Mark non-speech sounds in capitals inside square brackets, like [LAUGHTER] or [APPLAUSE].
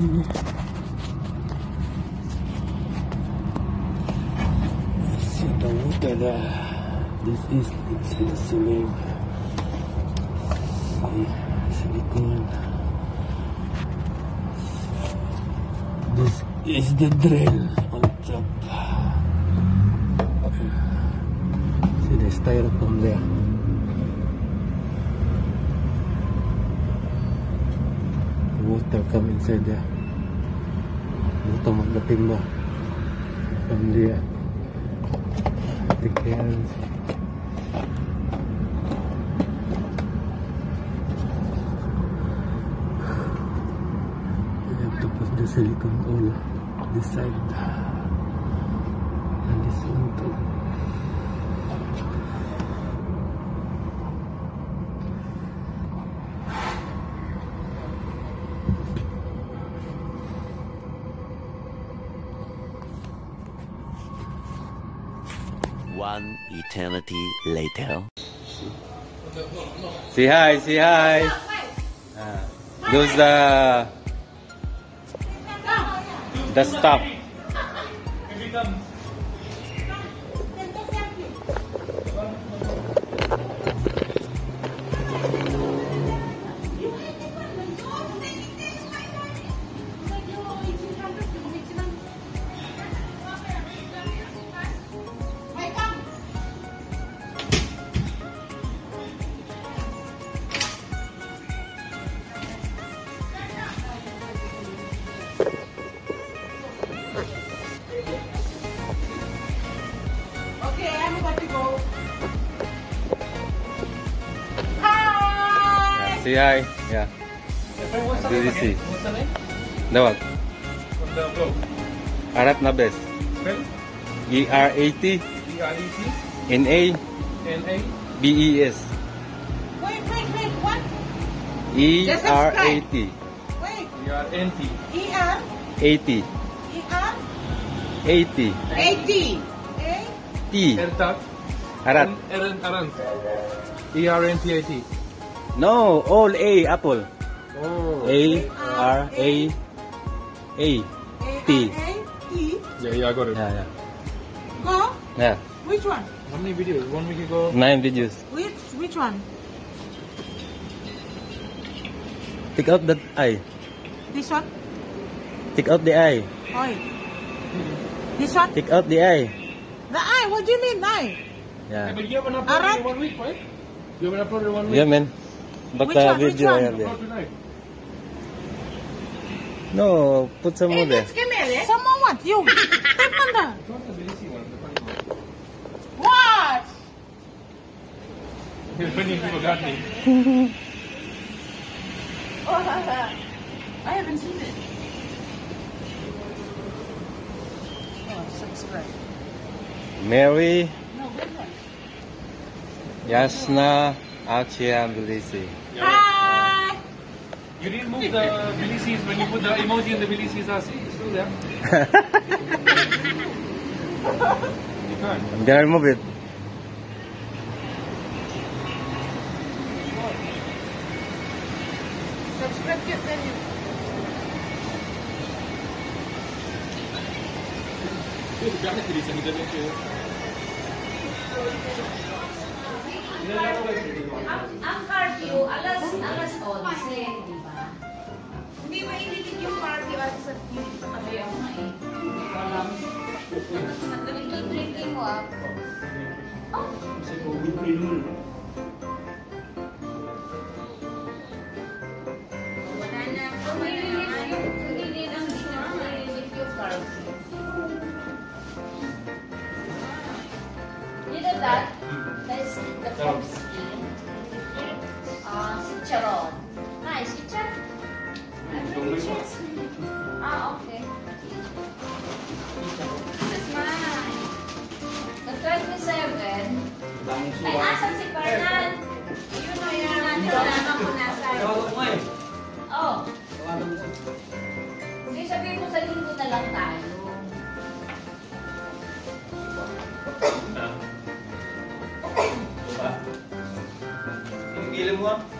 caminho. Siento mucho la desdistancia de sí mismo. Soy silicón. This is the drill on top. See the com ele, water come inside there. Ito magdating mo. Hindi ah. Tignan. Tapos the silicone oil. This side. And this one too. One eternity later. Say hi, say hi. Ah, those the the stuff. Say hi. Yeah. What's the name you see? again? What's the name? Dawag. On the blog. Arat na best. Spell? E R A T E-R-E-T N A N-A B E S. Wait, wait, wait, what? E Just R A subscribe. T Wait, E-R-N-T E-R, A T E-R, A T A-T. A, T Ertat Arat. Eren Arant E-R-N-T-I-T No, all A apple. Oh A R A A A, T. A, T. Yeah, yeah, I got it Yeah, yeah. Go. Yeah. Which one? How many videos? One week ago Nine videos. Which, which one? Take out the eye. This one? Take out the eye. Oi. This one? Take out the eye. The eye, what do you mean eye? Yeah, Yeah. but you haven't uploaded Arat. in one week, right? You haven't uploaded in one week Yeah, man. But Which the one? Video one? I have there. Upload No, put some more there. Someone what? You. [LAUGHS] Take on the. Don't one, the funny one What? The funny people got me Oh, I haven't seen it. Oh, subscribe. Mary, No, wait, wait. Yasna, Akshaya, and Belisi. Hi! You didn't move the Belize's when you put the emoji in the Belize's see, it's still there You [LAUGHS] can't I'm gonna remove it. Subscribe yet then you. Gamit Belize, hindi gamit yun Ang, ang cardio, alas, alas 11, di ba? Hindi mainit yung cardio at sa yung sa tabi ako nga eh. Drinking mo ako. Oh, wala na. Oh, may relief yung, hindi lang din may relief yung cardio. You know that? That's the Pomsky. Uh, si Charon. Hi, si Charon. Ah, okay. This is mine. The 27. Ay, asan si Fernan? Yun na yun natin. Nalaman ko nasa. Oh. Hindi sabihin mo sa linggo na lang tayo. everyone.